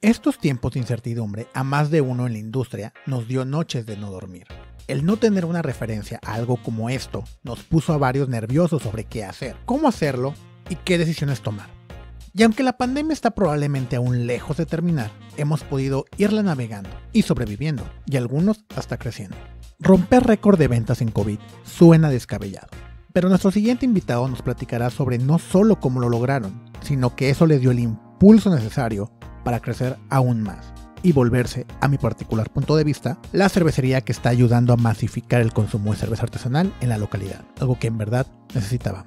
Estos tiempos de incertidumbre a más de uno en la industria nos dio noches de no dormir. El no tener una referencia a algo como esto nos puso a varios nerviosos sobre qué hacer, cómo hacerlo y qué decisiones tomar. Y aunque la pandemia está probablemente aún lejos de terminar, hemos podido irla navegando y sobreviviendo, y algunos hasta creciendo. Romper récord de ventas en COVID suena descabellado, pero nuestro siguiente invitado nos platicará sobre no solo cómo lo lograron, sino que eso les dio el impulso necesario para crecer aún más y volverse, a mi particular punto de vista, la cervecería que está ayudando a masificar el consumo de cerveza artesanal en la localidad, algo que en verdad necesitábamos.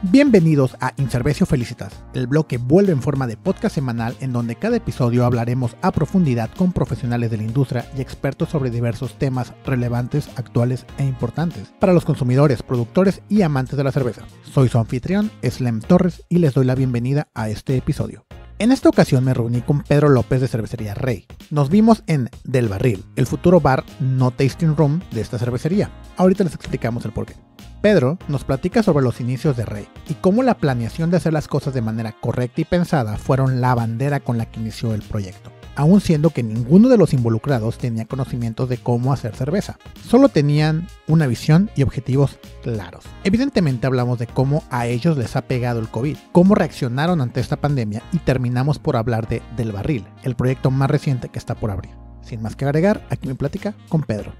Bienvenidos a Incervecio Felicitas, el blog que vuelve en forma de podcast semanal en donde cada episodio hablaremos a profundidad con profesionales de la industria y expertos sobre diversos temas relevantes, actuales e importantes para los consumidores, productores y amantes de la cerveza. Soy su anfitrión, Slem Torres, y les doy la bienvenida a este episodio. En esta ocasión me reuní con Pedro López de Cervecería Rey. Nos vimos en Del Barril, el futuro bar no tasting room de esta cervecería. Ahorita les explicamos el porqué. Pedro nos platica sobre los inicios de Rey y cómo la planeación de hacer las cosas de manera correcta y pensada fueron la bandera con la que inició el proyecto aun siendo que ninguno de los involucrados tenía conocimientos de cómo hacer cerveza. Solo tenían una visión y objetivos claros. Evidentemente hablamos de cómo a ellos les ha pegado el COVID, cómo reaccionaron ante esta pandemia y terminamos por hablar de Del Barril, el proyecto más reciente que está por abrir. Sin más que agregar, aquí me platica con Pedro.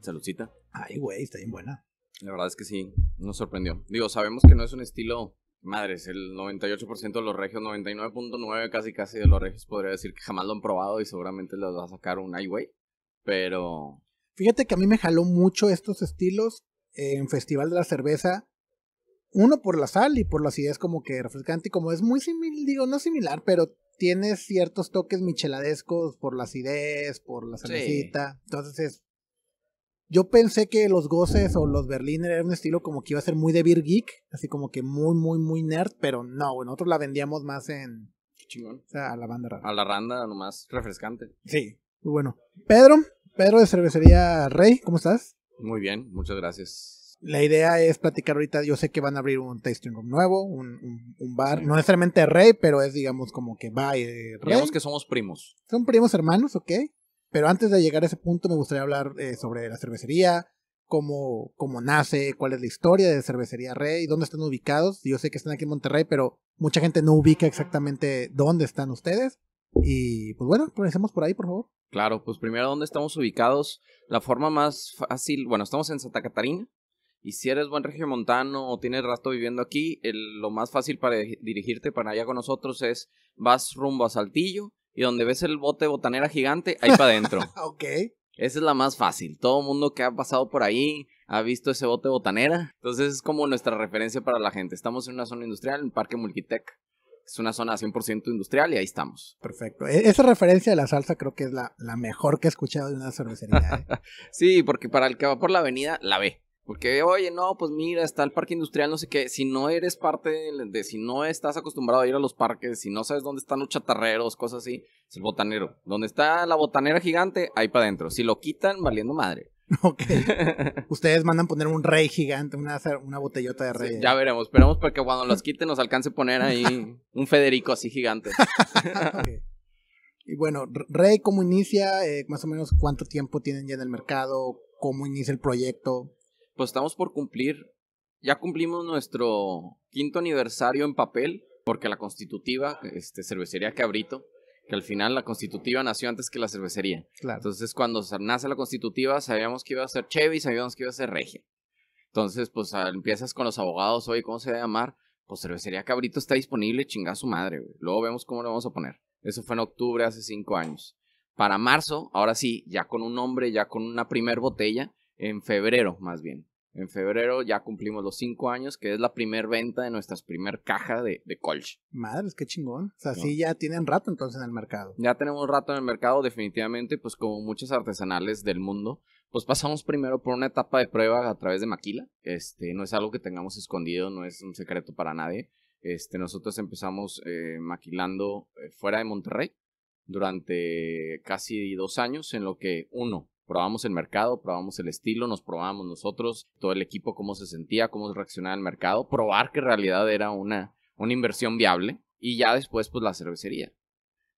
Saludcita. Ay, güey, está bien buena. La verdad es que sí, nos sorprendió. Digo, sabemos que no es un estilo Madres, el 98% de los regios, 99.9 casi casi de los regios podría decir que jamás lo han probado y seguramente les va a sacar un highway. Pero... Fíjate que a mí me jaló mucho estos estilos en Festival de la Cerveza. Uno por la sal y por las ideas como que refrescante y como es muy similar, digo, no similar, pero tiene ciertos toques micheladescos por la acidez, por la cervecita. Entonces es yo pensé que los goces o los Berliner eran un estilo como que iba a ser muy de beer geek, así como que muy, muy, muy nerd, pero no, nosotros la vendíamos más en. chingón. O sea, a la banda rara. A la randa, nomás refrescante. Sí, muy bueno. Pedro, Pedro de Cervecería Rey, ¿cómo estás? Muy bien, muchas gracias. La idea es platicar ahorita, yo sé que van a abrir un tasting room nuevo, un, un, bar, no necesariamente Rey, pero es digamos como que va y Rey. Digamos que somos primos. Son primos hermanos, ¿ok? Pero antes de llegar a ese punto me gustaría hablar eh, sobre la cervecería, cómo, cómo nace, cuál es la historia de Cervecería Rey, dónde están ubicados. Yo sé que están aquí en Monterrey, pero mucha gente no ubica exactamente dónde están ustedes. Y pues bueno, comencemos por ahí, por favor. Claro, pues primero dónde estamos ubicados. La forma más fácil, bueno, estamos en Santa Catarina. Y si eres buen regiomontano o tienes rato viviendo aquí, lo más fácil para dirigirte para allá con nosotros es vas rumbo a Saltillo y donde ves el bote botanera gigante, ahí para adentro. ok. Esa es la más fácil. Todo mundo que ha pasado por ahí ha visto ese bote botanera. Entonces es como nuestra referencia para la gente. Estamos en una zona industrial, en Parque Multitech. Es una zona 100% industrial y ahí estamos. Perfecto. E-, esa referencia de la salsa creo que es la, la mejor que he escuchado de una cervecería. ¿eh? sí, porque para el que va por la avenida, la ve. Porque, oye, no, pues mira, está el parque industrial, no sé qué. Si no eres parte de, si no estás acostumbrado a ir a los parques, si no sabes dónde están los chatarreros, cosas así, es el botanero. Donde está la botanera gigante, ahí para adentro. Si lo quitan, valiendo madre. Ok. Ustedes mandan poner un rey gigante, una, una botellota de rey. ya veremos. Esperamos para que cuando los quiten nos alcance a poner ahí un Federico así gigante. Y bueno, Rey, ¿cómo inicia? Eh, más o menos cuánto tiempo tienen ya en el mercado, cómo inicia el proyecto pues estamos por cumplir, ya cumplimos nuestro quinto aniversario en papel, porque la constitutiva, este, cervecería Cabrito, que al final la constitutiva nació antes que la cervecería. Claro. Entonces cuando nace la constitutiva sabíamos que iba a ser Chevy, sabíamos que iba a ser Regia. Entonces pues empiezas con los abogados, oye, ¿cómo se va a llamar? Pues cervecería Cabrito está disponible, chinga su madre, Luego vemos cómo lo vamos a poner. Eso fue en octubre hace cinco años. Para marzo, ahora sí, ya con un nombre, ya con una primer botella, en febrero más bien. En febrero ya cumplimos los cinco años, que es la primer venta de nuestra primer caja de, de Colch. Madres, qué chingón. O sea, sí ya tienen rato entonces en el mercado. Ya tenemos rato en el mercado, definitivamente, pues como muchos artesanales del mundo, pues pasamos primero por una etapa de prueba a través de maquila. Este, no es algo que tengamos escondido, no es un secreto para nadie. Este, nosotros empezamos eh, maquilando eh, fuera de Monterrey durante casi dos años, en lo que uno, probamos el mercado, probamos el estilo, nos probamos nosotros, todo el equipo cómo se sentía, cómo reaccionaba el mercado, probar que en realidad era una, una inversión viable y ya después pues la cervecería.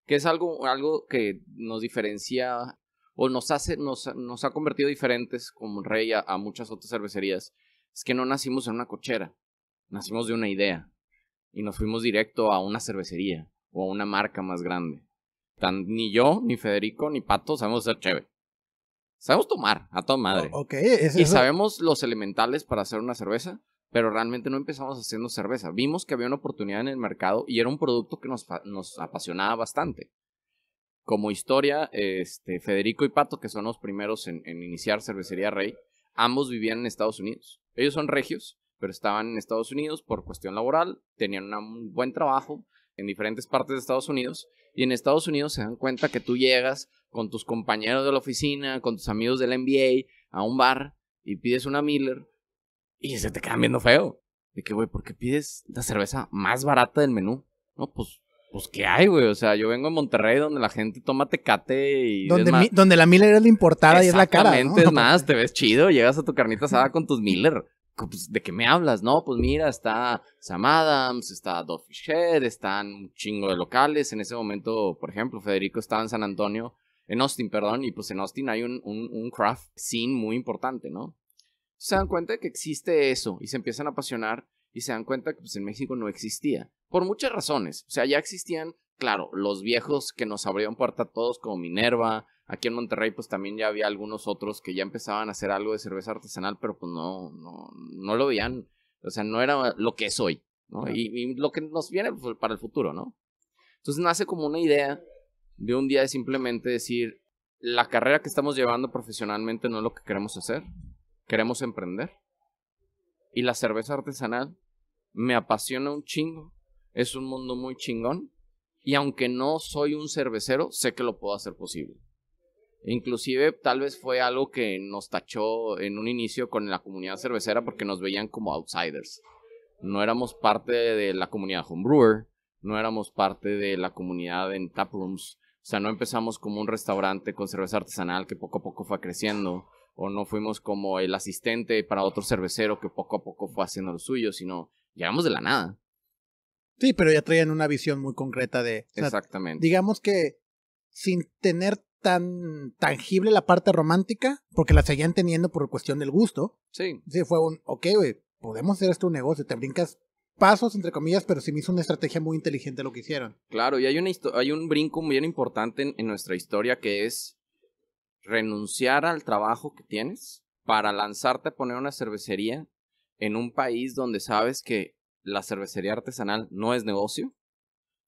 que es algo, algo que nos diferencia o nos hace, nos, nos ha convertido diferentes como Rey a, muchas otras cervecerías, es que no nacimos en una cochera, nacimos de una idea y nos fuimos directo a una cervecería o a una marca más grande. Tan, ni yo, ni Federico, ni Pato sabemos ser chévere. Sabemos tomar, a toda madre. Ok, es y eso. sabemos los elementales para hacer una cerveza, pero realmente no empezamos haciendo cerveza. Vimos que había una oportunidad en el mercado y era un producto que nos, nos apasionaba bastante. Como historia, este, Federico y Pato, que son los primeros en, en iniciar Cervecería Rey, ambos vivían en Estados Unidos. Ellos son regios, pero estaban en Estados Unidos por cuestión laboral, tenían un buen trabajo en diferentes partes de Estados Unidos y en Estados Unidos se dan cuenta que tú llegas con tus compañeros de la oficina, con tus amigos del NBA a un bar y pides una Miller y se te quedan viendo feo. De que, güey, ¿por qué pides la cerveza más barata del menú? No, pues, pues, ¿qué hay, güey? O sea, yo vengo de Monterrey donde la gente toma tecate y... Donde, más- mi- donde la Miller es la importada y es la cara. ¿no? Exactamente, es más, te ves chido, llegas a tu carnita asada con tus Miller. Pues, ¿De qué me hablas? No, pues mira, está Sam Adams, está Dogfish Head, están un chingo de locales. En ese momento, por ejemplo, Federico estaba en San Antonio, en Austin, perdón, y pues en Austin hay un, un, un craft scene muy importante, ¿no? Se dan cuenta de que existe eso y se empiezan a apasionar y se dan cuenta que pues en México no existía. Por muchas razones. O sea, ya existían, claro, los viejos que nos abrieron puerta a todos como Minerva, Aquí en Monterrey, pues también ya había algunos otros que ya empezaban a hacer algo de cerveza artesanal, pero pues no, no, no lo veían. O sea, no era lo que es hoy, ¿no? Y, y lo que nos viene pues, para el futuro, ¿no? Entonces nace como una idea de un día de simplemente decir, la carrera que estamos llevando profesionalmente no es lo que queremos hacer, queremos emprender. Y la cerveza artesanal me apasiona un chingo, es un mundo muy chingón, y aunque no soy un cervecero, sé que lo puedo hacer posible. Inclusive tal vez fue algo que nos tachó en un inicio con la comunidad cervecera porque nos veían como outsiders. No éramos parte de la comunidad homebrewer, no éramos parte de la comunidad en taprooms. O sea, no empezamos como un restaurante con cerveza artesanal que poco a poco fue creciendo, o no fuimos como el asistente para otro cervecero que poco a poco fue haciendo lo suyo, sino llegamos de la nada. Sí, pero ya traían una visión muy concreta de. o sea, Exactamente. digamos que sin tener tan tangible la parte romántica, porque la seguían teniendo por cuestión del gusto. Sí, Sí, fue un, ok, güey, podemos hacer esto un negocio, te brincas pasos, entre comillas, pero sí me hizo una estrategia muy inteligente lo que hicieron. Claro, y hay, una hay un brinco muy importante en, en nuestra historia que es renunciar al trabajo que tienes para lanzarte a poner una cervecería en un país donde sabes que la cervecería artesanal no es negocio,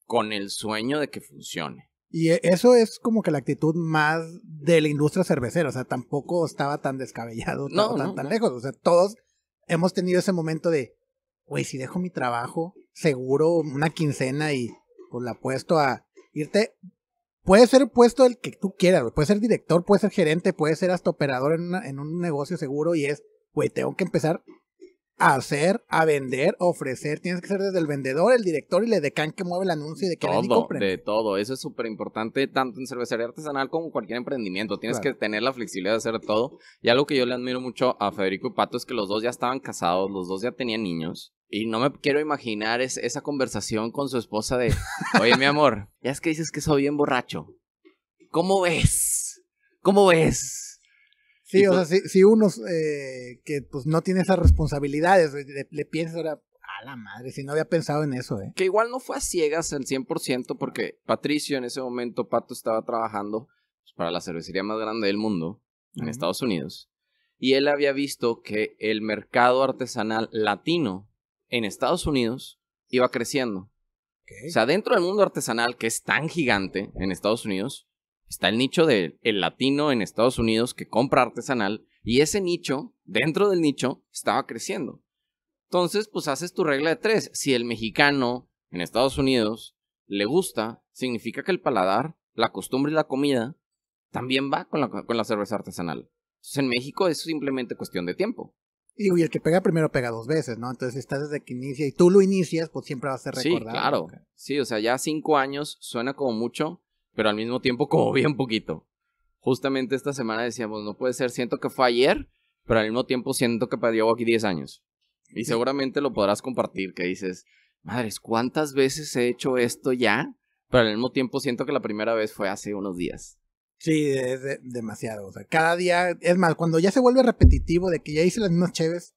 con el sueño de que funcione. Y e- eso es como que la actitud más de la industria cervecera, o sea, tampoco estaba tan descabellado, No, tan, tan, no, tan no. lejos, o sea, todos hemos tenido ese momento de, güey, si dejo mi trabajo, seguro una quincena y pues la apuesto a irte, puede ser puesto el que tú quieras, puede ser director, puede ser gerente, puede ser hasta operador en, en un negocio seguro y es, güey, tengo que empezar a hacer, a vender, a ofrecer, tienes que ser desde el vendedor, el director y el decán que mueve el anuncio y de que Todo, compren. de todo. Eso es súper importante tanto en cervecería artesanal como cualquier emprendimiento. Tienes Claro. que tener la flexibilidad de hacer todo. Y algo que yo le admiro mucho a Federico y Pato es que los dos ya estaban casados, los dos ya tenían niños. Y no me quiero imaginar es- esa conversación con su esposa de, oye mi amor, ya es que dices que soy bien borracho. ¿Cómo ves? ¿Cómo ves? Sí, o sea, si, si uno eh, que pues no tiene esas responsabilidades, le, le piensas ahora, a la madre, si no había pensado en eso, eh. Que igual no fue a ciegas al 100% porque Patricio en ese momento, Pato estaba trabajando pues, para la cervecería más grande del mundo, en. Estados Unidos. Y él había visto que el mercado artesanal latino en Estados Unidos iba creciendo. O sea, dentro del mundo artesanal, que es tan gigante en Estados Unidos, está el nicho del el latino en Estados Unidos que compra artesanal. Y ese nicho, dentro del nicho, estaba creciendo. Entonces, pues haces tu regla de tres. Si el mexicano en Estados Unidos le gusta, significa que el paladar, la costumbre y la comida también va con la, con la cerveza artesanal. Entonces, en México es simplemente cuestión de tiempo. Y, y el que pega primero pega dos veces, ¿no? Entonces, si estás desde que inicia y tú lo inicias, pues siempre va a ser Sí, claro. Sí, o sea, ya cinco años suena como mucho, pero al mismo tiempo como bien poquito. Justamente esta semana decíamos, no puede ser, siento que fue ayer, pero al mismo tiempo siento que llevo aquí 10 años. Y seguramente lo podrás compartir, que dices, madres, ¿cuántas veces he hecho esto ya Pero al mismo tiempo siento que la primera vez fue hace unos días. Sí, es de- demasiado. O sea, cada día, es más, cuando ya se vuelve repetitivo de que ya hice las mismas cheves,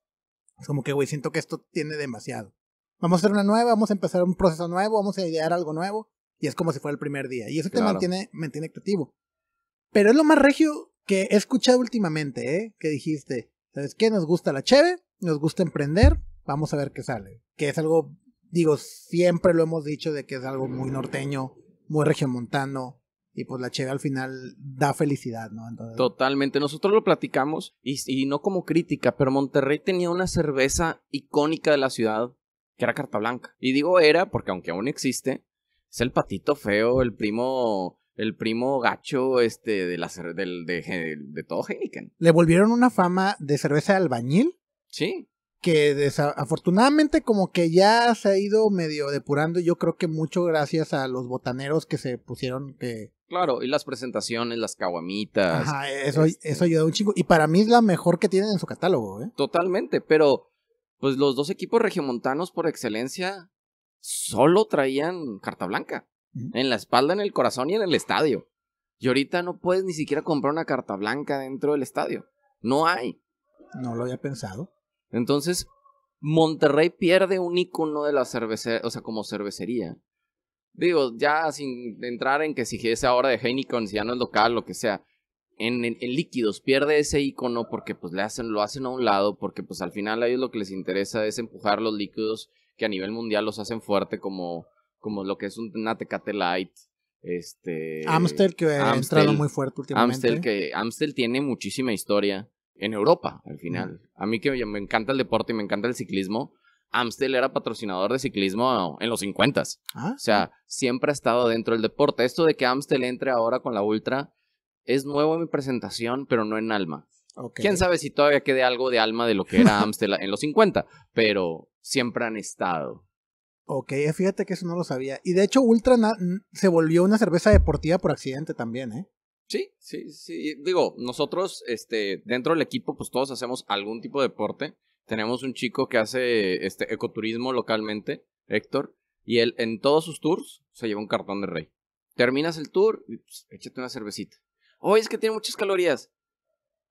es como que, güey, siento que esto tiene demasiado. Vamos a hacer una nueva, vamos a empezar un proceso nuevo, vamos a idear algo nuevo, y es como si fuera el primer día. Y eso te Claro. mantiene, mantiene creativo. Pero es lo más regio que he escuchado últimamente, ¿eh? Que dijiste, ¿sabes qué? Nos gusta la cheve, nos gusta emprender, vamos a ver qué sale. Que es algo, digo, siempre lo hemos dicho de que es algo muy norteño, muy regiomontano, y pues la cheve al final da felicidad, ¿no? Entonces, Totalmente. Nosotros lo platicamos y, y no como crítica, pero Monterrey tenía una cerveza icónica de la ciudad que era Carta Blanca. Y digo era porque aunque aún existe, es el patito feo, el primo, el primo gacho este de la del de, de todo Heineken. le volvieron una fama de cerveza de albañil Sí, que desafortunadamente como que ya se ha ido medio depurando yo creo que mucho gracias a los botaneros que se pusieron que claro. Y las presentaciones, las caguamitas. ajá, eso, este- eso ayudó un chingo y para mí es la mejor que tienen en su catálogo ¿eh? Totalmente, pero pues los dos equipos regiomontanos por excelencia solo traían carta blanca. En la espalda, en el corazón y en el estadio. Y ahorita no puedes ni siquiera comprar una carta blanca dentro del estadio. No hay. no lo había pensado Entonces, Monterrey pierde un icono de la cervecería, o sea, como cervecería. Digo, ya sin entrar en que si es ahora de Heineken, si ya no es local, lo que sea. En, en- en líquidos pierde ese icono porque pues le hacen, lo hacen a un lado, porque pues al final a ellos lo que les interesa es empujar los líquidos que a nivel mundial los hacen fuerte como, como lo que es un- una Tecate Light. Este, Amstel que ha entrado muy fuerte últimamente Amstel, que Amstel tiene muchísima historia en Europa, al final. A mí que me encanta el deporte y me encanta el ciclismo, Amstel era patrocinador de ciclismo en los 50. ah O sea, siempre ha estado dentro del deporte. Esto de que Amstel entre ahora con la Ultra es nuevo en mi presentación, pero no en alma. Quién sabe si todavía quede algo de alma de lo que era Amstel en los 50, pero siempre han estado. Ok, fíjate que eso no lo sabía. Y de hecho, Ultra se volvió una cerveza deportiva por accidente también, ¿eh? Sí, sí, sí. Digo, nosotros, este, dentro del equipo, pues todos hacemos algún tipo de deporte. Tenemos un chico que hace este ecoturismo localmente, Héctor, y él en todos sus tours se lleva un cartón de rey. Terminas el tour y pues, échate una cervecita. Oye, es que tiene muchas calorías.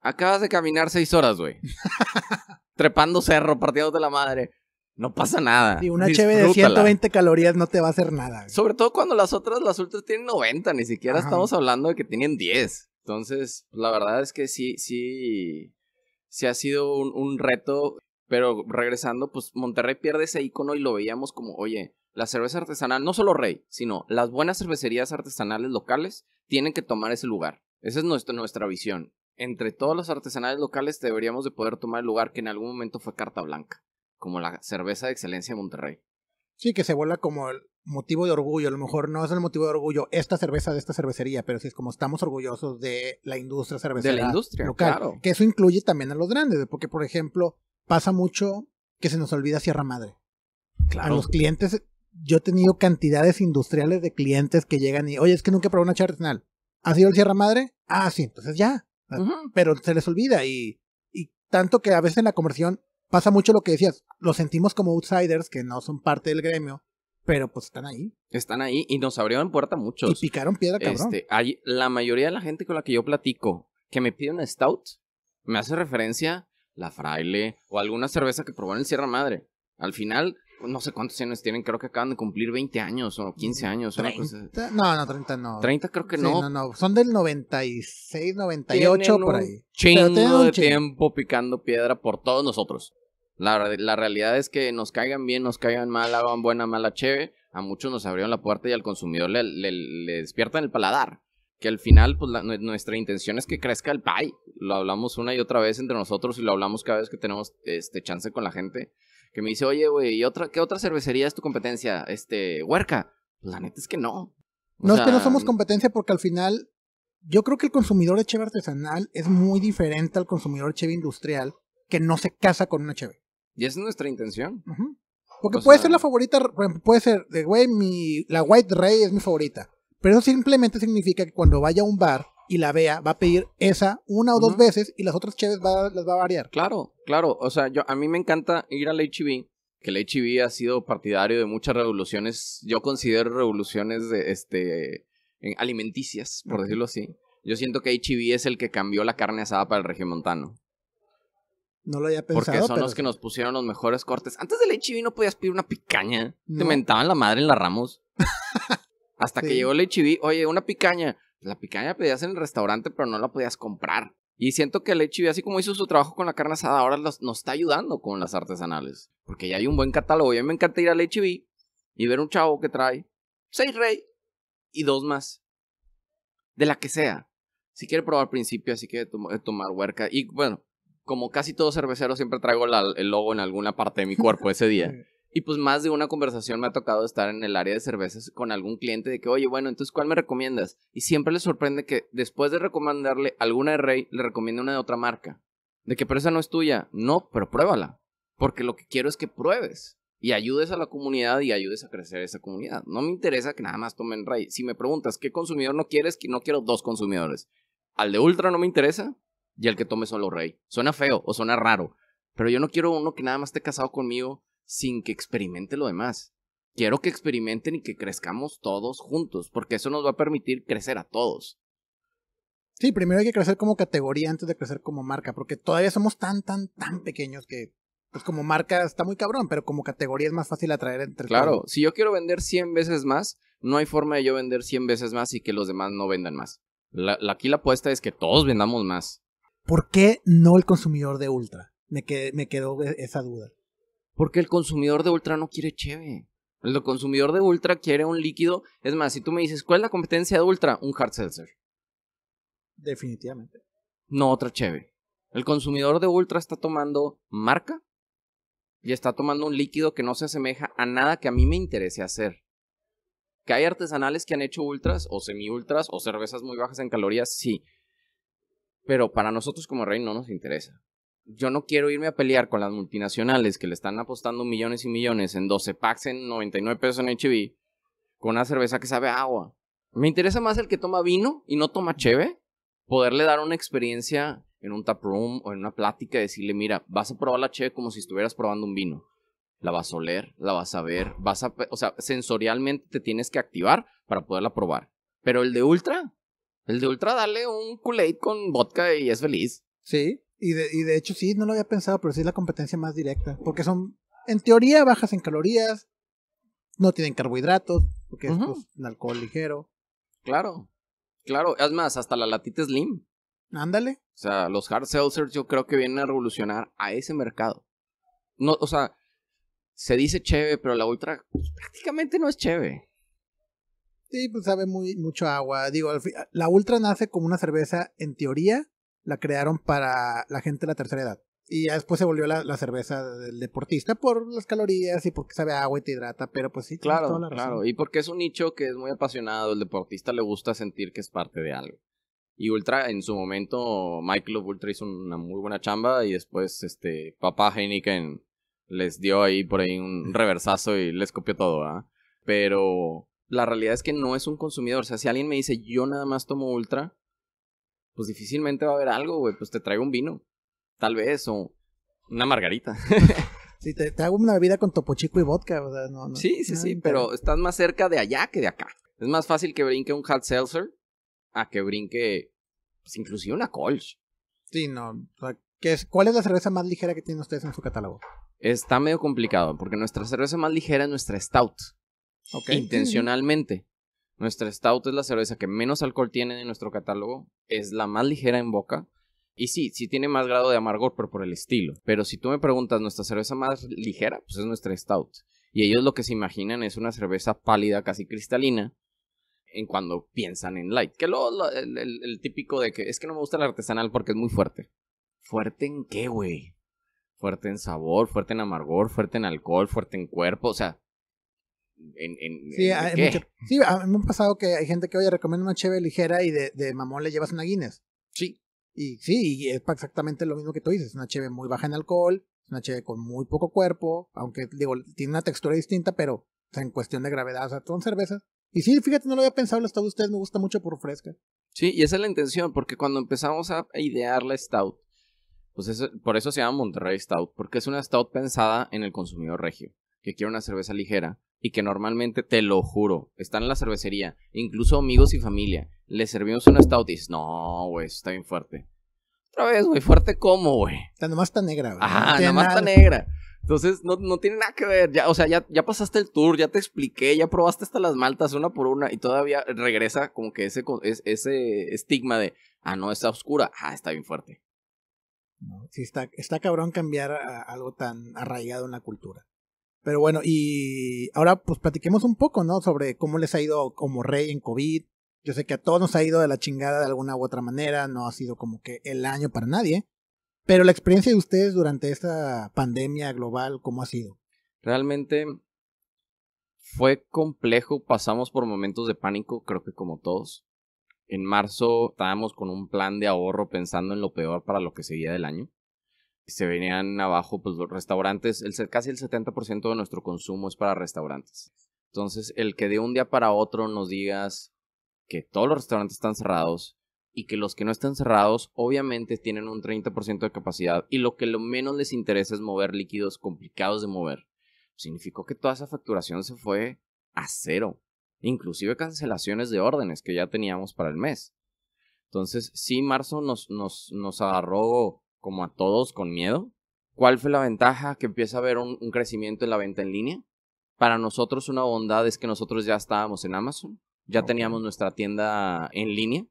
Acabas de caminar seis horas, güey. Trepando cerro, partiéndote la madre. No pasa nada. Y una cheve de Disfrútala. 120 calorías no te va a hacer nada. güey. Sobre todo cuando las otras, las ultras tienen 90, ni siquiera Ajá. estamos hablando de que tienen 10. Entonces, la verdad es que sí, sí, sí ha sido un, un reto, pero regresando, pues Monterrey pierde ese icono y lo veíamos como, oye, la cerveza artesanal, no solo Rey, sino las buenas cervecerías artesanales locales tienen que tomar ese lugar. Esa es nuestra, nuestra visión. Entre todos los artesanales locales deberíamos de poder tomar el lugar que en algún momento fue Carta Blanca, como la cerveza de excelencia de Monterrey. Sí, que se vuelva como el motivo de orgullo. A lo mejor no es el motivo de orgullo esta cerveza de esta cervecería, pero sí es como estamos orgullosos de la industria cervecera De la industria, local. claro. Que eso incluye también a los grandes, porque por ejemplo, pasa mucho que se nos olvida Sierra Madre. A los clientes, yo he tenido cantidades industriales de clientes que llegan y, oye, es que nunca probado una cheve artesanal. ¿Ha sido el Sierra Madre? Ah, sí, entonces ya. Pero se les olvida y, y tanto que a veces en la conversión pasa mucho lo que decías, los sentimos como outsiders que no son parte del gremio, pero pues están ahí Están ahí y nos abrieron puerta muchos. y picaron piedra, cabrón. Este, hay, la mayoría de la gente con la que yo platico que me pide una stout, me hace referencia la fraile o alguna cerveza que probaron en Sierra Madre. Al final, no sé cuántos años tienen, creo que acaban de cumplir 20 años o 15 años. una cosa- 30, no, no, 30 no. 30 creo que Sí, no. no, no, son del 96, 98 por un ahí. Chingo Pero tienen un de chingo. tiempo picando piedra por todos nosotros. La, la realidad es que nos caigan bien, nos caigan mal, hagan buena, mala, cheve. A muchos nos abrieron la puerta y al consumidor le, le, le despiertan el paladar. Que al final, pues la- nu- nuestra intención es que crezca el pie. Lo hablamos una y otra vez entre nosotros y lo hablamos cada vez que tenemos este chance con la gente. Que me dice, oye, güey, ¿y otra, ¿qué otra cervecería es tu competencia? Este, Huerca. Pues la neta es que no. O No es que no somos competencia porque al final yo creo que el consumidor de cheve artesanal es muy diferente al consumidor de cheve industrial que no se casa con una cheve. Y esa es nuestra intención. Porque O puede sea- ser la favorita, puede ser de güey, mi la White Ray es mi favorita. Pero eso simplemente significa que cuando vaya a un bar y la vea, va a pedir esa una o dos veces y las otras cheves va- las va a variar. Claro, claro. O sea, yo a mí me encanta ir al HB, que el HIV ha sido partidario de muchas revoluciones, yo considero revoluciones de, este, alimenticias, por decirlo así. Yo siento que HIV es el que cambió la carne asada para el regiomontano. No lo había pensado. Porque son los que nos pusieron los mejores cortes. Antes del HIV no podías pedir una picaña. Te mentaban la madre en la Ramos. Hasta que llegó el HIV, oye, una picaña. La picaña pedías en el restaurante, pero no la podías comprar. Y siento que el HIV, así como hizo su trabajo con la carne asada, ahora nos está ayudando con las artesanales. Porque ya hay un buen catálogo. Y a mí me encanta ir al HIV y ver un chavo que trae seis rey y dos más. De la que sea. Si quiere probar principio, si quiere tomar huerca. Y bueno, como casi todo cervecero, siempre traigo el logo en alguna parte de mi cuerpo ese día. Y pues más de una conversación me ha tocado estar en el área de cervezas con algún cliente de que, oye, bueno, entonces, ¿cuál me recomiendas? Y siempre le sorprende que después de recomendarle alguna de Rey, le recomiende una de otra marca. De que, pero no es tuya. No, pero pruébala. Porque lo que quiero es que pruebes. Y ayudes a la comunidad y ayudes a crecer esa comunidad. No me interesa que nada más tomen Rey. Si me preguntas, ¿qué consumidor no quieres? Que no quiero dos consumidores. Al de Ultra no me interesa y al que tome solo Rey. Suena feo o suena raro. Pero yo no quiero uno que nada más esté casado conmigo sin que experimente lo demás. Quiero que experimenten y que crezcamos todos juntos, porque eso nos va a permitir crecer a todos. Sí, primero hay que crecer como categoría antes de crecer como marca, porque todavía somos tan, tan, tan pequeños que, pues como marca está muy cabrón, pero como categoría es más fácil atraer entre Claro, si yo quiero vender 100 veces más, no hay forma de yo vender 100 veces más y que los demás no vendan más. La, aquí la apuesta es que todos vendamos más. ¿Por qué no el consumidor de Ultra? Me, me quedó e, esa duda. Porque el consumidor de Ultra no quiere cheve. El consumidor de Ultra quiere un líquido. Es más, si tú me dices, ¿cuál es la competencia de Ultra? Un hard seltzer. Definitivamente. No otra cheve. El consumidor de Ultra está tomando marca y está tomando un líquido que no se asemeja a nada que a mí me interese hacer. Que hay artesanales que han hecho ultras o semi-ultras o cervezas muy bajas en calorías, sí. Pero para nosotros como rey no nos interesa yo no quiero irme a pelear con las multinacionales que le están apostando millones y millones en 12 packs en 99 pesos en HB con una cerveza que sabe agua. Me interesa más el que toma vino y no toma cheve, poderle dar una experiencia en un tap room o en una plática y decirle, mira, vas a probar la cheve como si estuvieras probando un vino. La vas a oler, la vas a ver, vas a, o sea, sensorialmente te tienes que activar para poderla probar. Pero el de Ultra, el de Ultra dale un Kool-Aid con vodka y es feliz. Sí, y de, y de hecho sí, no lo había pensado, pero sí es la competencia más directa. Porque son, en teoría, bajas en calorías, no tienen carbohidratos, porque es pues, un alcohol ligero. Claro, claro. Es más, hasta la latita slim. Ándale. O sea, los hard seltzers yo creo que vienen a revolucionar a ese mercado. No, o sea, se dice cheve, pero la ultra prácticamente no es cheve. Sí, pues sabe muy, mucho agua. Digo, la ultra nace como una cerveza, en teoría, la crearon para la gente de la tercera edad. Y ya después se volvió la, cerveza del deportista por las calorías y porque sabe agua y te hidrata, pero pues sí, claro, toda la claro. Y porque es un nicho que es muy apasionado, el deportista le gusta sentir que es parte de algo. Y Ultra, en su momento, Michael Ultra hizo una muy buena chamba y después, este, papá Heineken les dio ahí por ahí un reversazo y les copió todo, ¿ah? Pero la realidad es que no es un consumidor. O sea, si alguien me dice, yo nada más tomo Ultra, pues difícilmente va a haber algo, güey. Pues te traigo un vino, tal vez, o una margarita. sí, te, hago una bebida con topo chico y vodka, o sea, no, no Sí, sí, sí, pero estás más cerca de allá que de acá. Es más fácil que brinque un hard seltzer a que brinque, pues inclusive una Kolsch. Sí, no. O sea, ¿qué es, ¿Cuál es la cerveza más ligera que tienen ustedes en su catálogo? Está medio complicado, porque nuestra cerveza más ligera es nuestra Stout. Ok. Intencionalmente. Nuestra Stout es la cerveza que menos alcohol tiene en nuestro catálogo, es la más ligera en boca. Y sí, sí tiene más grado de amargor, pero por el estilo. Pero si tú me preguntas, nuestra cerveza más ligera, pues es nuestra Stout. Y ellos lo que se imaginan es una cerveza pálida, casi cristalina, en cuando piensan en light. Que luego el, el, típico de que es que no me gusta el artesanal porque es muy fuerte. ¿Fuerte en qué, güey? Fuerte en sabor, fuerte en amargor, fuerte en alcohol, fuerte en cuerpo. O sea, sí, a mí me ha pasado que hay gente que, oye, recomienda una cheve ligera y de, de mamón le llevas una Guinness. Sí. Y sí, y es exactamente lo mismo que tú dices, una cheve muy baja en alcohol, una cheve con muy poco cuerpo, aunque digo, tiene una textura distinta, pero en cuestión de gravedad, o sea, son cervezas. Y sí, fíjate, no lo había pensado, la Stout de ustedes me gusta mucho por fresca. Sí, y esa es la intención, porque cuando empezamos a idear la Stout, pues eso, por eso se llama Monterrey Stout, porque es una Stout pensada en el consumidor regio. que quiere una cerveza ligera y que normalmente, te lo juro, están en la cervecería, incluso amigos y familia, le servimos una stout y dices, no, güey, está bien fuerte. Otra vez, güey, fuerte como, güey. Está nomás está negra, güey. Ajá, nomás está negra. Entonces, no, no, tiene nada que ver. Ya, o sea, ya, ya pasaste el tour, ya te expliqué, ya probaste hasta las maltas una por una y todavía regresa como que ese, ese estigma de, ah, no, está oscura, ah, está bien fuerte. No, sí, está, está cabrón cambiar algo tan arraigado en la cultura. Pero bueno, y ahora pues platiquemos un poco, ¿no? Sobre cómo les ha ido como rey en COVID. Yo sé que a todos nos ha ido de la chingada de alguna u otra manera, no ha sido como que el año para nadie. Pero la experiencia de ustedes durante esta pandemia global, ¿cómo ha sido? Realmente fue complejo, pasamos por momentos de pánico, creo que como todos. En marzo estábamos con un plan de ahorro pensando en lo peor para lo que seguía del año se venían abajo, pues los restaurantes, el, casi el 70% de nuestro consumo es para restaurantes. Entonces, el que de un día para otro nos digas que todos los restaurantes están cerrados y que los que no están cerrados obviamente tienen un 30% de capacidad y lo que lo menos les interesa es mover líquidos complicados de mover, significó que toda esa facturación se fue a cero, inclusive cancelaciones de órdenes que ya teníamos para el mes. Entonces, sí, marzo nos, nos, nos agarró como a todos con miedo. ¿Cuál fue la ventaja? Que empieza a haber un, crecimiento en la venta en línea. Para nosotros una bondad es que nosotros ya estábamos en Amazon, ya teníamos nuestra tienda en línea,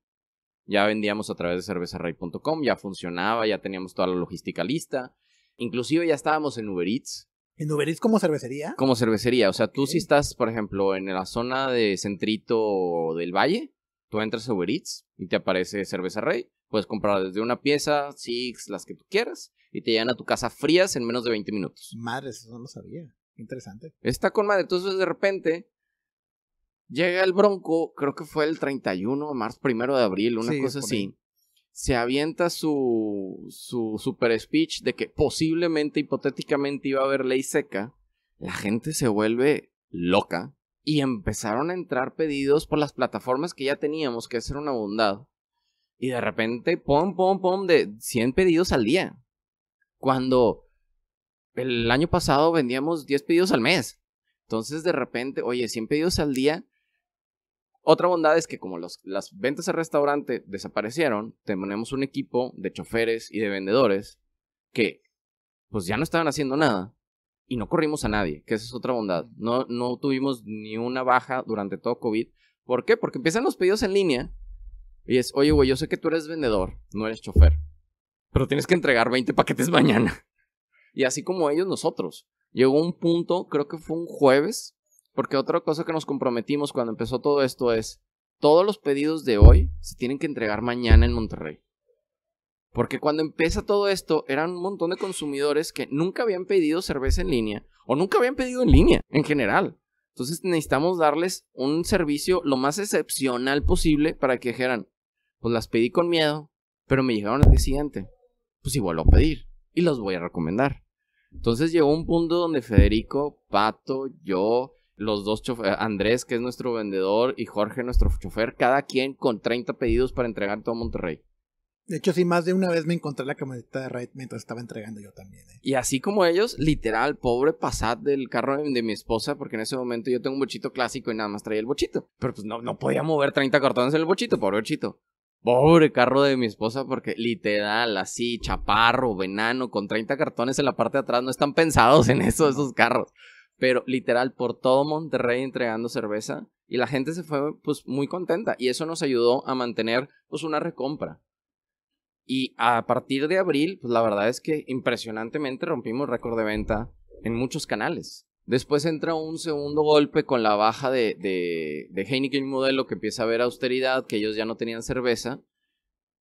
ya vendíamos a través de cervezarrey.com, ya funcionaba, ya teníamos toda la logística lista, inclusive ya estábamos en Uber Eats. ¿En Uber Eats como cervecería? Como cervecería, o sea, tú si estás, por ejemplo, en la zona de Centrito del Valle, tú entras a Uber Eats y te aparece Cerveza Rey, Puedes comprar desde una pieza, six, las que tú quieras, y te llegan a tu casa frías en menos de 20 minutos. Madre, eso no lo sabía. Interesante. Está con madre. Entonces, de repente, llega el Bronco, creo que fue el 31, marzo primero de abril, una cosa así. Se avienta su, su super speech de que posiblemente, hipotéticamente, iba a haber ley seca. La gente se vuelve loca y empezaron a entrar pedidos por las plataformas que ya teníamos, que hacer una bondad y de repente, pum, pum, pum, de 100 pedidos al día. Cuando el año pasado vendíamos 10 pedidos al mes. Entonces, de repente, oye, 100 pedidos al día. Otra bondad es que como las ventas al restaurante desaparecieron, tenemos un equipo de choferes y de vendedores que pues ya no estaban haciendo nada y no corrimos a nadie, que esa es otra bondad. No, no tuvimos ni una baja durante todo COVID. ¿Por qué? Porque empiezan los pedidos en línea y es, oye, güey, yo sé que tú eres vendedor, no eres chofer. Pero tienes que entregar 20 paquetes mañana. Y así como ellos, nosotros. Llegó un punto, creo que fue un jueves, porque otra cosa que nos comprometimos cuando empezó todo esto es, todos los pedidos de hoy se tienen que entregar mañana en Monterrey. Porque cuando empieza todo esto, eran un montón de consumidores que nunca habían pedido cerveza en línea o nunca habían pedido en línea en general. Entonces necesitamos darles un servicio lo más excepcional posible para que dijeran, pues las pedí con miedo, pero me llegaron el día siguiente. Pues igual a pedir y los voy a recomendar. Entonces llegó un punto donde Federico, Pato, yo, los dos choferes, Andrés, que es nuestro vendedor, y Jorge, nuestro chofer, cada quien con 30 pedidos para entregar todo Monterrey. De hecho, sí, más de una vez me encontré la camioneta de Raid mientras estaba entregando yo también. ¿eh? Y así como ellos, literal, pobre Passat del carro de, mi esposa, porque en ese momento yo tengo un bochito clásico y nada más traía el bochito. Pero pues no, no podía mover 30 cartones en el bochito, pobre bochito. Pobre carro de mi esposa, porque literal, así, chaparro, venano, con 30 cartones en la parte de atrás, no están pensados en eso, esos carros. Pero literal, por todo Monterrey entregando cerveza. Y la gente se fue, pues, muy contenta. Y eso nos ayudó a mantener, pues, una recompra. Y a partir de abril, pues, la verdad es que impresionantemente rompimos récord de venta en muchos canales. Después entra un segundo golpe con la baja de, de, de Heineken modelo que empieza a ver austeridad, que ellos ya no tenían cerveza.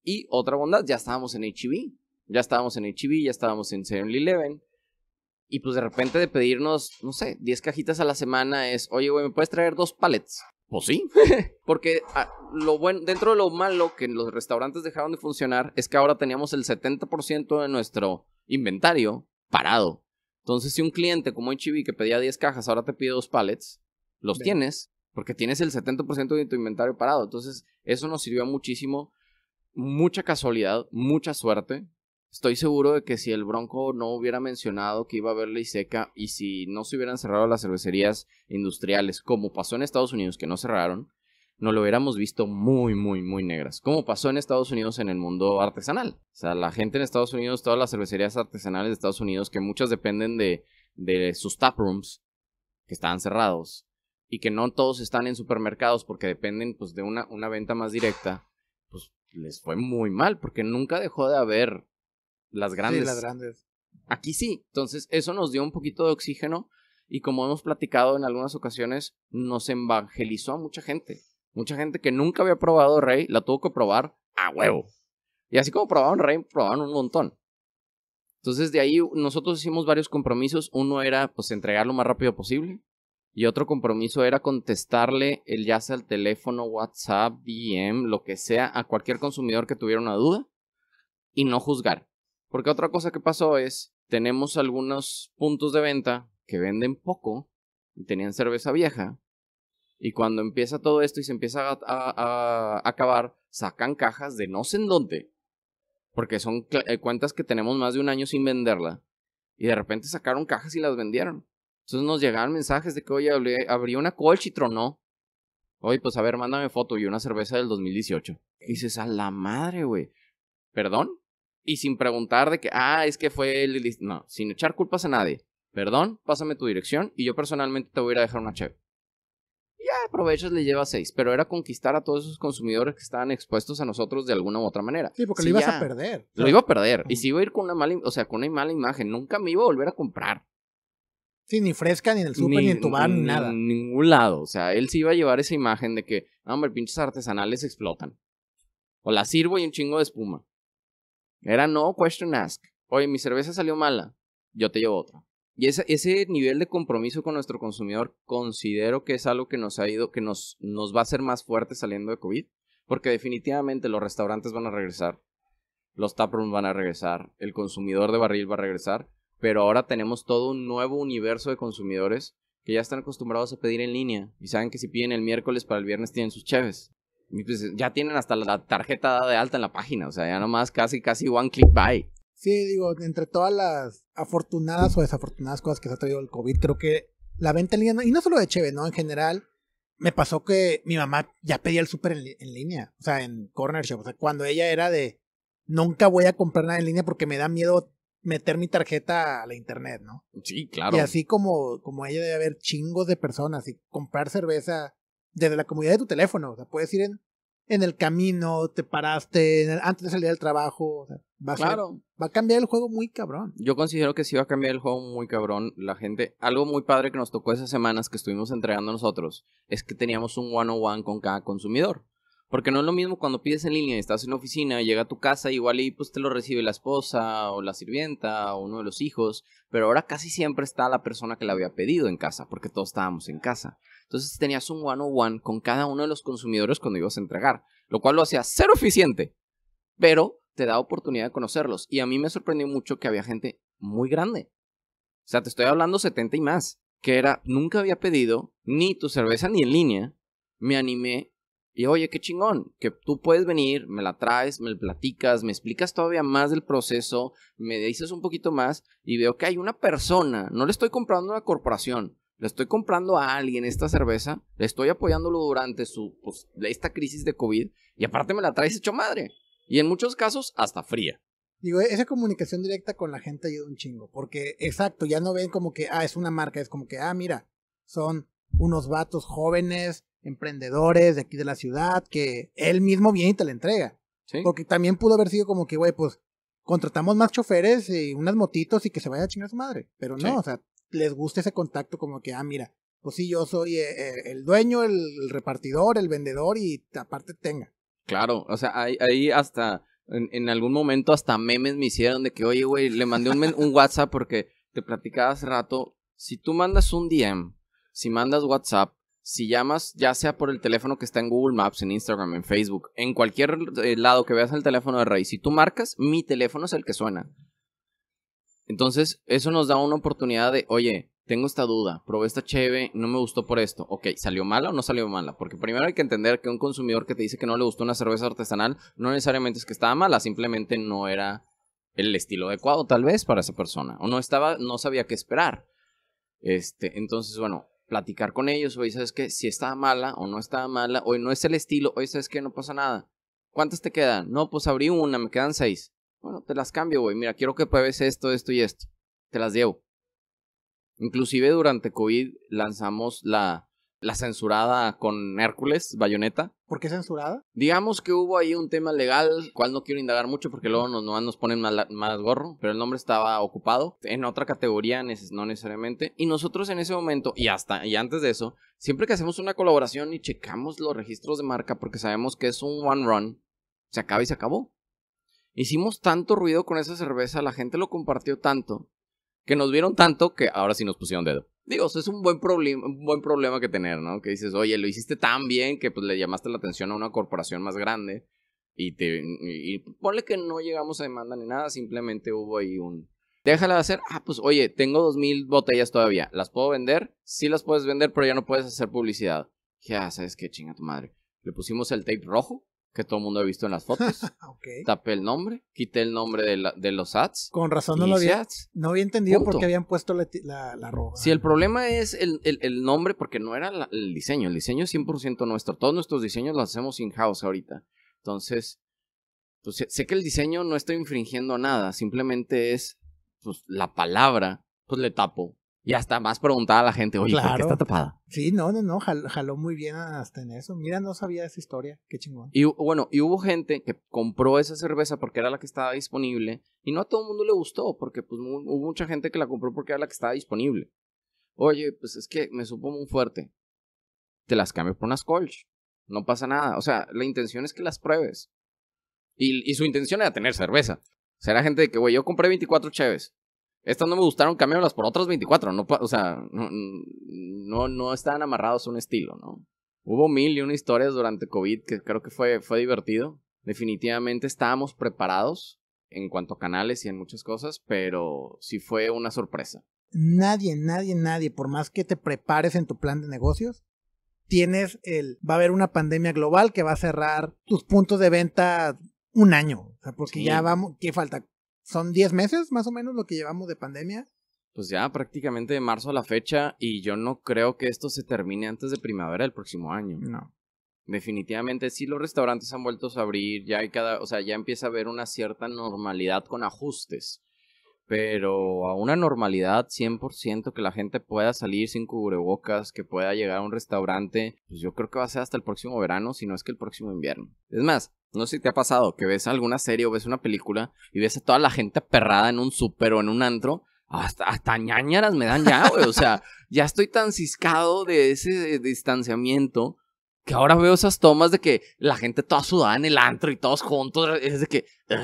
Y otra bondad, ya estábamos en HB. Ya estábamos en HB, ya estábamos en 7-Eleven. Y pues de repente de pedirnos, no sé, 10 cajitas a la semana es, oye, güey, ¿me puedes traer dos pallets? Pues sí. Porque ah, lo bueno, dentro de lo malo que los restaurantes dejaron de funcionar es que ahora teníamos el 70% de nuestro inventario parado. Entonces, si un cliente como HB que pedía 10 cajas ahora te pide dos pallets, los tienes porque tienes el 70% de tu inventario parado. Entonces, eso nos sirvió muchísimo. Mucha casualidad, mucha suerte. Estoy seguro de que si el Bronco no hubiera mencionado que iba a haber ley seca y si no se hubieran cerrado las cervecerías industriales, como pasó en Estados Unidos, que no cerraron, no lo hubiéramos visto muy, muy, muy negras. Como pasó en Estados Unidos en el mundo artesanal. O sea, la gente en Estados Unidos, todas las cervecerías artesanales de Estados Unidos, que muchas dependen de, de sus taprooms, que estaban cerrados, y que no todos están en supermercados porque dependen pues, de una, una venta más directa, pues les fue muy mal, porque nunca dejó de haber las grandes. Sí, las grandes. Aquí sí. Entonces, eso nos dio un poquito de oxígeno y como hemos platicado en algunas ocasiones, nos evangelizó a mucha gente. Mucha gente que nunca había probado Rey, la tuvo que probar a huevo. Y así como probaron Rey, probaron un montón. Entonces de ahí nosotros hicimos varios compromisos. Uno era pues entregar lo más rápido posible. Y otro compromiso era contestarle el ya sea el teléfono, WhatsApp, DM, lo que sea, a cualquier consumidor que tuviera una duda. Y no juzgar. Porque otra cosa que pasó es, tenemos algunos puntos de venta que venden poco y tenían cerveza vieja. Y cuando empieza todo esto y se empieza a, acabar, sacan cajas de no sé en dónde. Porque son eh, cuentas que tenemos más de un año sin venderla. Y de repente sacaron cajas y las vendieron. Entonces nos llegaban mensajes de que, oye, abrí una colch y tronó. Oye, pues a ver, mándame foto y una cerveza del 2018. Y dices, a la madre, güey. ¿Perdón? Y sin preguntar de que, ah, es que fue el... No, sin echar culpas a nadie. Perdón, pásame tu dirección y yo personalmente te voy a ir a dejar una cheve. Ya aprovechas, le lleva seis, pero era conquistar a todos esos consumidores que estaban expuestos a nosotros de alguna u otra manera. Sí, porque lo ibas a perder. Lo iba a perder. Y si iba a ir con una mala, o sea, con una mala imagen, nunca me iba a volver a comprar. Sí, ni fresca, ni en el súper, ni, en tu bar, ni, nada. En ningún lado. O sea, él sí iba a llevar esa imagen de que, hombre, pinches artesanales explotan. O la sirvo y un chingo de espuma. Era no question ask. Oye, mi cerveza salió mala. Yo te llevo otra. Y ese, ese nivel de compromiso con nuestro consumidor considero que es algo que nos ha ido, que nos, nos va a hacer más fuertes saliendo de COVID. Porque definitivamente los restaurantes van a regresar. Los taprooms van a regresar. El consumidor de barril va a regresar. Pero ahora tenemos todo un nuevo universo de consumidores que ya están acostumbrados a pedir en línea. Y saben que si piden el miércoles para el viernes tienen sus cheves. Pues, ya tienen hasta la tarjeta de alta en la página, o sea, ya nomás casi, casi one click buy. Sí, digo, entre todas las afortunadas o desafortunadas cosas que se ha traído el COVID, creo que la venta en línea, y no solo de Cheve, ¿no? En general, me pasó que mi mamá ya pedía el súper en, en, línea, o sea, en Corner Shop, o sea, cuando ella era de, nunca voy a comprar nada en línea porque me da miedo meter mi tarjeta a la internet, ¿no? Sí, claro. Y así como, como ella debe haber chingos de personas y comprar cerveza desde la comodidad de tu teléfono. O sea, puedes ir en, en el camino, te paraste, antes de salir del trabajo. O sea, va, a claro. va a cambiar el juego muy cabrón. Yo considero que sí va a cambiar el juego muy cabrón. La gente, algo muy padre que nos tocó esas semanas que estuvimos entregando nosotros, es que teníamos un one-on-one con cada consumidor. Porque no es lo mismo cuando pides en línea y estás en la oficina, llega a tu casa, igual y pues te lo recibe la esposa o la sirvienta o uno de los hijos, pero ahora casi siempre está la persona que la había pedido en casa, porque todos estábamos en casa. Entonces tenías un one-on-one con cada uno de los consumidores cuando ibas a entregar, lo cual lo hacía cero eficiente, pero te da oportunidad de conocerlos. Y a mí me sorprendió mucho que había gente muy grande. O sea, te estoy hablando 70 y más, que era, nunca había pedido ni tu cerveza ni en línea. Me animé y oye, qué chingón, que tú puedes venir, me la traes, me la platicas, me explicas todavía más del proceso, me dices un poquito más y veo que hay una persona, no le estoy comprando a una corporación, le estoy comprando a alguien esta cerveza, le estoy apoyándolo durante su, pues, esta crisis de COVID y aparte me la traes hecho madre. Y en muchos casos hasta fría. Digo, esa comunicación directa con la gente ayuda un chingo, porque exacto, ya no ven como que, ah, es una marca, es como que, ah, mira, son unos vatos jóvenes, emprendedores de aquí de la ciudad, que él mismo viene y te la entrega. Porque también pudo haber sido como que, güey, pues contratamos más choferes y unas motitos y que se vaya a chingar su madre. Pero no, o sea, les gusta ese contacto como que, ah, mira, pues sí, yo soy eh, eh, el dueño, el, repartidor, el vendedor y aparte tenga. Claro, o sea, ahí, hasta, en, algún momento hasta memes me hicieron de que, oye, güey, le mandé un, un WhatsApp porque te platicaba hace rato, si tú mandas un DM, si mandas WhatsApp, si llamas, ya sea por el teléfono que está en Google Maps, en Instagram, en Facebook, en cualquier eh, lado que veas el teléfono de Rey, si tú marcas, mi teléfono es el que suena. Entonces, eso nos da una oportunidad de, oye, tengo esta duda, probé esta cheve, no me gustó por esto. Ok, ¿salió mala o no salió mala? Porque primero hay que entender que un consumidor que te dice que no le gustó una cerveza artesanal, no necesariamente es que estaba mala, simplemente no era el estilo adecuado tal vez para esa persona. O no estaba, no sabía qué esperar. Este, entonces, bueno, platicar con ellos, oye, ¿sabes qué? Si estaba mala o no estaba mala, hoy no es el estilo, oye, ¿sabes qué? No pasa nada. ¿Cuántas te quedan? No, pues abrí una, me quedan seis. Bueno, te las cambio, güey. Mira, quiero que pruebes esto, esto y esto. Te las llevo. Inclusive durante COVID lanzamos la, la censurada con Hércules, Bayoneta. ¿Por qué censurada? Digamos que hubo ahí un tema legal, cual no quiero indagar mucho porque luego nos, nos ponen más, más, gorro, pero el nombre estaba ocupado en otra categoría, no necesariamente. Y nosotros en ese momento, y hasta y antes de eso, siempre que hacemos una colaboración y checamos los registros de marca porque sabemos que es un one run, se acaba y se acabó. Hicimos tanto ruido con esa cerveza, la gente lo compartió tanto, que nos vieron tanto que ahora sí nos pusieron dedo. Digo, eso es un buen, problema, un buen problema que tener, ¿no? Que dices, oye, lo hiciste tan bien que pues le llamaste la atención a una corporación más grande y te y, ponle que no llegamos a demanda ni nada, simplemente hubo ahí un... Déjala de hacer, ah, pues oye, tengo dos mil botellas todavía, ¿las puedo vender? Sí las puedes vender, pero ya no puedes hacer publicidad. Ya, ¿sabes qué? Chinga tu madre. Le pusimos el tape rojo que todo el mundo ha visto en las fotos. okay. Tapé el nombre, quité el nombre de, de los ads. Con razón no lo había, no había entendido por qué habían puesto la, la, la Si el problema es el, el, el nombre, porque no era el diseño, el diseño es 100% nuestro. Todos nuestros diseños los hacemos in-house ahorita. Entonces, pues, sé que el diseño no está infringiendo nada, simplemente es pues, la palabra, pues le tapo y hasta más preguntada a la gente, oye, ¿por qué está tapada? Sí, no, no, no, jaló, muy bien hasta en eso. Mira, no sabía esa historia, qué chingón. Y bueno, y hubo gente que compró esa cerveza porque era la que estaba disponible y no a todo el mundo le gustó, porque pues hubo mucha gente que la compró porque era la que estaba disponible. Oye, pues es que me supo muy fuerte. Te las cambio por unas Colch. No pasa nada. O sea, la intención es que las pruebes. Y, y su intención era tener cerveza. O sea, era gente de que, güey, yo compré 24 cheves. Estas no me gustaron, cámbiamelas por otras 24. No, o sea, no, no, no estaban amarrados a un estilo, ¿no? Hubo mil y una historias durante COVID que creo que fue, fue divertido. Definitivamente estábamos preparados en cuanto a canales y en muchas cosas, pero sí fue una sorpresa. Nadie, nadie, nadie, por más que te prepares en tu plan de negocios, tienes el, va a haber una pandemia global que va a cerrar tus puntos de venta un año. O sea, porque ya vamos, ¿qué falta? Son 10 meses más o menos lo que llevamos de pandemia. Pues ya prácticamente de marzo a la fecha y yo no creo que esto se termine antes de primavera del próximo año. No. Definitivamente sí los restaurantes han vuelto a abrir, ya hay cada, o sea, ya empieza a haber una cierta normalidad con ajustes. Pero a una normalidad 100% que la gente pueda salir sin cubrebocas, que pueda llegar a un restaurante, pues yo creo que va a ser hasta el próximo verano, si no es que el próximo invierno. Es más, no sé si te ha pasado que ves alguna serie o ves una película y ves a toda la gente aperrada en un súper o en un antro. Hasta, hasta ñañaras me dan ya, güey. O sea, ya estoy tan ciscado de ese distanciamiento que ahora veo esas tomas de que la gente toda sudada en el antro y todos juntos. Es de que. Qué,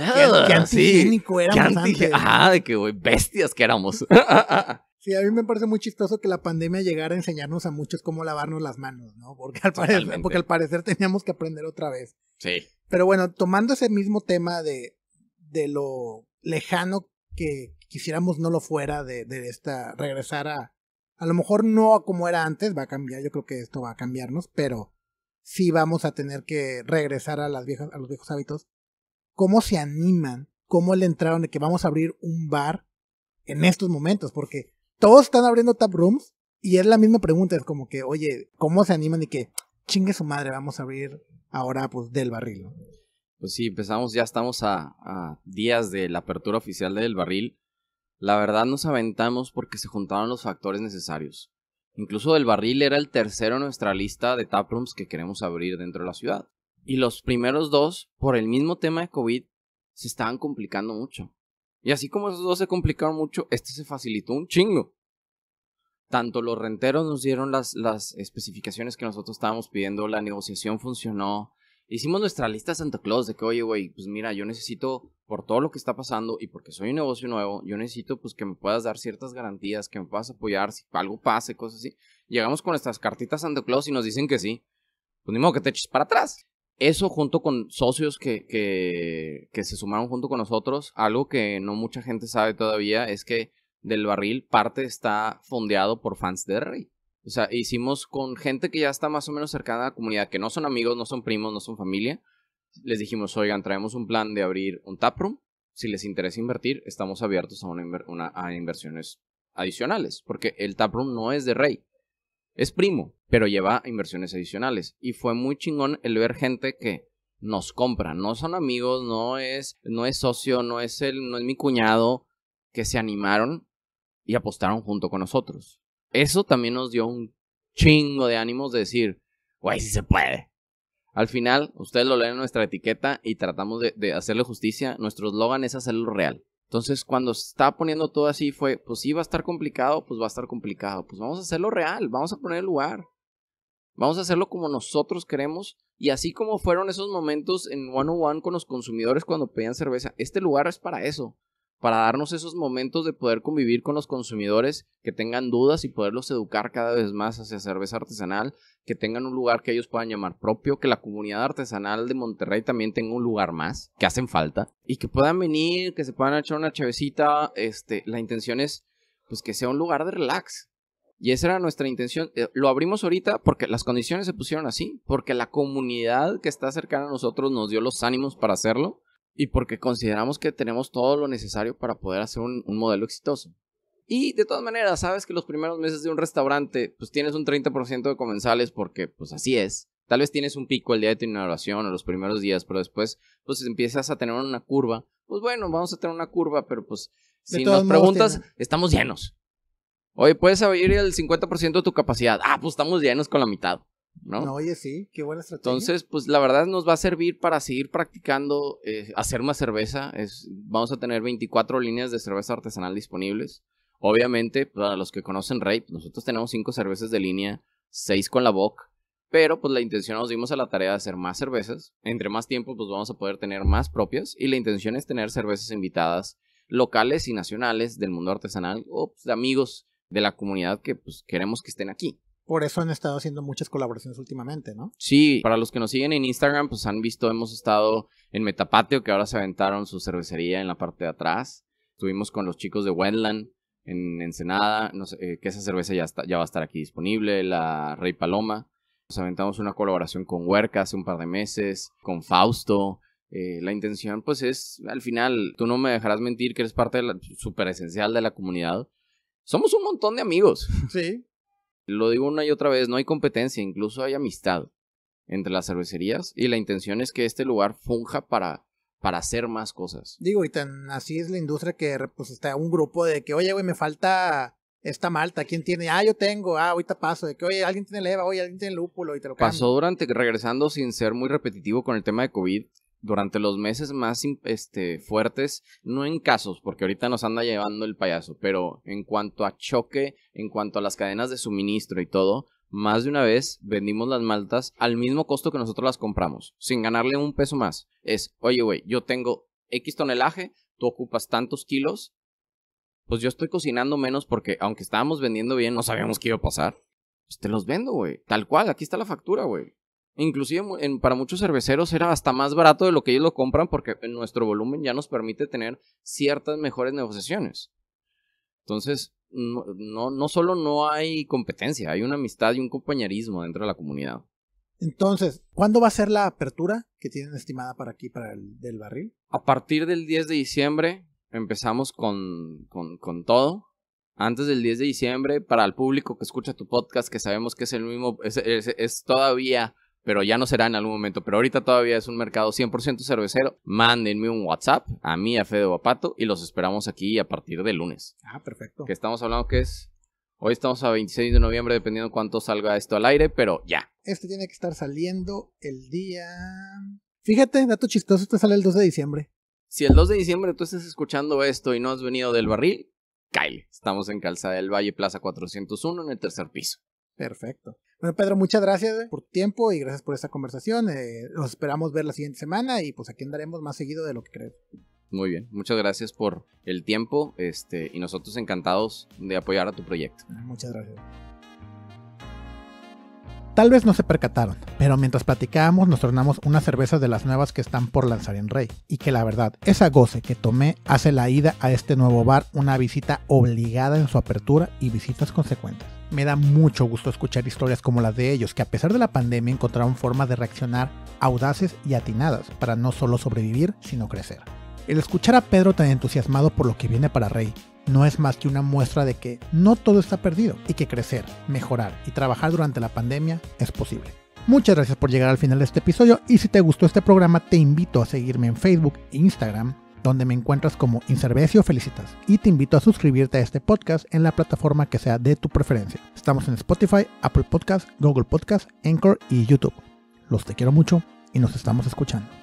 qué antigénico éramos antes. Ajá, de que, güey, bestias que éramos. Sí, a mí me parece muy chistoso que la pandemia llegara a enseñarnos a muchos cómo lavarnos las manos, ¿no? Porque al, parecer, porque al parecer teníamos que aprender otra vez. Sí. Pero bueno, tomando ese mismo tema de, de lo lejano que quisiéramos no lo fuera de, de esta, regresar a, a lo mejor no como era antes, va a cambiar, yo creo que esto va a cambiarnos, pero sí vamos a tener que regresar a las viejas, a los viejos hábitos. ¿Cómo se animan? ¿Cómo le entraron de que vamos a abrir un bar en estos momentos? Porque todos están abriendo tap rooms y es la misma pregunta, es como que, oye, ¿cómo se animan y que chingue su madre, vamos a abrir ahora pues del barril? Pues sí, empezamos, ya estamos a, días de la apertura oficial del barril. La verdad nos aventamos porque se juntaron los factores necesarios. Incluso del barril era el tercero en nuestra lista de taprooms que queremos abrir dentro de la ciudad. Y los primeros dos, por el mismo tema de COVID, se estaban complicando mucho. Y así como esos dos se complicaron mucho, este se facilitó un chingo. Tanto los renteros nos dieron las, las especificaciones que nosotros estábamos pidiendo, la negociación funcionó. Hicimos nuestra lista Santa Claus de que, oye, güey, pues mira, yo necesito, por todo lo que está pasando y porque soy un negocio nuevo, yo necesito pues que me puedas dar ciertas garantías, que me puedas apoyar si algo pase, cosas así. Llegamos con nuestras cartitas Santa Claus y nos dicen que sí. Pues ni modo que te eches para atrás eso junto con socios que, que, que, se sumaron junto con nosotros, algo que no mucha gente sabe todavía es que del barril parte está fondeado por fans de Rey. O sea, hicimos con gente que ya está más o menos cercana a la comunidad, que no son amigos, no son primos, no son familia. Les dijimos, oigan, traemos un plan de abrir un taproom. si les interesa invertir, estamos abiertos a, una, inversiones adicionales, porque el taproom no es de Rey, es primo, pero lleva inversiones adicionales. Y fue muy chingón el ver gente que nos compra, no son amigos, no es, no es socio, no es, el, no es mi cuñado, que se animaron y apostaron junto con nosotros. Eso también nos dio un chingo de ánimos de decir, güey, si se puede. Al final, ustedes lo leen en nuestra etiqueta y tratamos de, hacerle justicia. Nuestro eslogan es hacerlo real. Entonces, cuando se estaba poniendo todo así, fue, pues sí, va a estar complicado, pues va a estar complicado. Pues vamos a hacerlo real, vamos a poner el lugar. Vamos a hacerlo como nosotros queremos. Y así como fueron esos momentos en One on One con los consumidores cuando pedían cerveza, este lugar es para eso para darnos esos momentos de poder convivir con los consumidores que tengan dudas y poderlos educar cada vez más hacia cerveza artesanal, que tengan un lugar que ellos puedan llamar propio, que la comunidad artesanal de Monterrey también tenga un lugar más, que hacen falta, y que puedan venir, que se puedan echar una chavecita, este, la intención es pues que sea un lugar de relax. Y esa era nuestra intención. Eh, lo abrimos ahorita porque las condiciones se pusieron así, porque la comunidad que está cercana a nosotros nos dio los ánimos para hacerlo y porque consideramos que tenemos todo lo necesario para poder hacer un, modelo exitoso. Y de todas maneras, sabes que los primeros meses de un restaurante, pues tienes un 30% de comensales porque pues así es. Tal vez tienes un pico el día de tu inauguración o los primeros días, pero después pues empiezas a tener una curva. Pues bueno, vamos a tener una curva, pero pues si nos preguntas, estamos llenos. Oye, puedes abrir el 50% de tu capacidad. Ah, pues estamos llenos con la mitad. ¿No? oye, sí, qué buena estrategia. Entonces, pues la verdad nos va a servir para seguir practicando, eh, hacer más cerveza. Es, vamos a tener 24 líneas de cerveza artesanal disponibles. Obviamente, para los que conocen Rey, pues, nosotros tenemos 5 cervezas de línea, 6 con la Bock. Pero pues la intención nos dimos a la tarea de hacer más cervezas. Entre más tiempo, pues vamos a poder tener más propias. Y la intención es tener cervezas invitadas locales y nacionales del mundo artesanal o pues, de amigos de la comunidad que pues queremos que estén aquí. Por eso han estado haciendo muchas colaboraciones últimamente, ¿no? Sí, para los que nos siguen en Instagram, pues han visto, hemos estado en Metapatio, que ahora se aventaron su cervecería en la parte de atrás. Estuvimos con los chicos de Wendland en Ensenada, no sé, eh, que esa cerveza ya, está, ya va a estar aquí disponible, la Rey Paloma. Nos aventamos una colaboración con Huerca hace un par de meses, con Fausto. Eh, la intención, pues es, al final, tú no me dejarás mentir que eres parte de la, súper esencial de la comunidad. Somos un montón de amigos. Sí. Lo digo una y otra vez, no hay competencia, incluso hay amistad entre las cervecerías y la intención es que este lugar funja para, para hacer más cosas. Digo, y tan así es la industria que pues está un grupo de que, oye, güey, me falta esta malta, ¿quién tiene? Ah, yo tengo, ah, ahorita paso, de que, oye, alguien tiene leva, oye, alguien tiene lúpulo y te lo Pasó durante, regresando sin ser muy repetitivo con el tema de COVID, durante los meses más este, fuertes, no en casos, porque ahorita nos anda llevando el payaso, pero en cuanto a choque, en cuanto a las cadenas de suministro y todo, más de una vez vendimos las maltas al mismo costo que nosotros las compramos, sin ganarle un peso más. Es, oye, güey, yo tengo X tonelaje, tú ocupas tantos kilos, pues yo estoy cocinando menos porque aunque estábamos vendiendo bien, no sabíamos qué iba a pasar. Pues te los vendo, güey. Tal cual, aquí está la factura, güey. Inclusive para muchos cerveceros era hasta más barato de lo que ellos lo compran porque nuestro volumen ya nos permite tener ciertas mejores negociaciones. Entonces, no, no, solo no hay competencia, hay una amistad y un compañerismo dentro de la comunidad. Entonces, ¿cuándo va a ser la apertura que tienen estimada para aquí, para el del barril? A partir del 10 de diciembre empezamos con, con, todo. Antes del 10 de diciembre, para el público que escucha tu podcast, que sabemos que es el mismo, es todavía pero ya no será en algún momento. Pero ahorita todavía es un mercado 100% cervecero. Mándenme un WhatsApp a mí, a Fede Guapato, y los esperamos aquí a partir del lunes. Ah, perfecto. Que estamos hablando que es. Hoy estamos a 26 de noviembre, dependiendo cuánto salga esto al aire, pero ya. Este tiene que estar saliendo el día. Fíjate, dato chistoso, este sale el 2 de diciembre. Si el 2 de diciembre tú estás escuchando esto y no has venido del barril, Kyle. Estamos en Calzada del Valle, Plaza 401, en el tercer piso. Perfecto. Bueno, Pedro, muchas gracias eh, por tu tiempo y gracias por esta conversación. Eh, nos esperamos ver la siguiente semana y pues aquí andaremos más seguido de lo que creo. Muy bien, muchas gracias por el tiempo este, y nosotros encantados de apoyar a tu proyecto. Muchas gracias. Tal vez no se percataron, pero mientras platicábamos nos tornamos una cerveza de las nuevas que están por lanzar en Rey. Y que la verdad, esa goce que tomé hace la ida a este nuevo bar una visita obligada en su apertura y visitas consecuentes. Me da mucho gusto escuchar historias como las de ellos, que a pesar de la pandemia encontraron formas de reaccionar audaces y atinadas para no solo sobrevivir, sino crecer. El escuchar a Pedro tan entusiasmado por lo que viene para Rey no es más que una muestra de que no todo está perdido y que crecer, mejorar y trabajar durante la pandemia es posible. Muchas gracias por llegar al final de este episodio y si te gustó este programa te invito a seguirme en Facebook e Instagram donde me encuentras como Inservecio Felicitas y te invito a suscribirte a este podcast en la plataforma que sea de tu preferencia. Estamos en Spotify, Apple Podcast, Google Podcast, Anchor y YouTube. Los te quiero mucho y nos estamos escuchando.